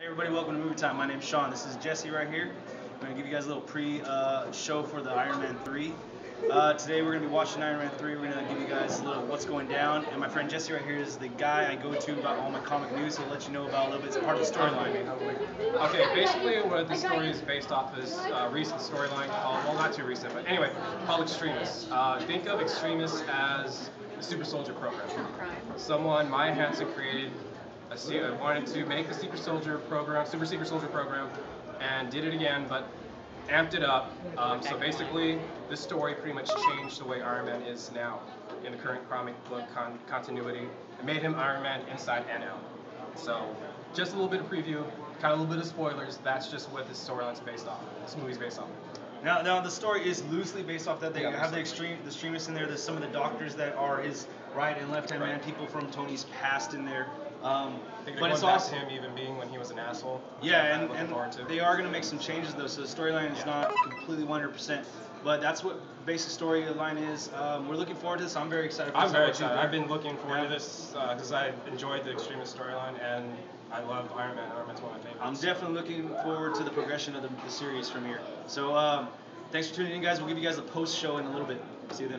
Hey everybody, welcome to Movie Time. My name's Sean. This is Jesse right here. I'm gonna give you guys a little pre-show for the Iron Man 3. Uh, today we're gonna be watching Iron Man 3. We're gonna give you guys a little what's going down. And my friend Jesse right here is the guy I go to about all my comic news. He'll let you know about a little bit. It's part of the storyline. Okay, basically what the story is based off is uh, recent storyline well not too recent, but anyway, called Extremis. Uh, think of Extremis as the Super Soldier program. Someone, Maya Hansen created, a, se- uh, wanted to make the Super Soldier program, Super Secret Soldier program, and did it again, but amped it up. Um, so basically, this story pretty much changed the way Iron Man is now in the current comic book con- continuity. It made him Iron Man inside and out. So, just a little bit of preview, kind of a little bit of spoilers. That's just what this storyline's based off. This movie's based off. Now, now the story is loosely based off that. They Yeah, have the extreme, the extremists in there. There's some of the doctors that are his right and left hand man, people from Tony's past in there. Um, I think they're but it's also him even being when he was an asshole. Yeah, and, and they are going to make some changes though, so the storyline is Yeah. not completely 100%. But that's what basic storyline is. Um, we're looking forward to this. I'm very excited. For I'm this. very How about you, excited. I've been looking forward Yeah. to this because I enjoyed the Extremis storyline and I love Iron Man. Iron Man's one of my favorites. I'm definitely looking forward to the progression of the, the series from here. So um, thanks for tuning in, guys. We'll give you guys a post show in a little bit. See you then.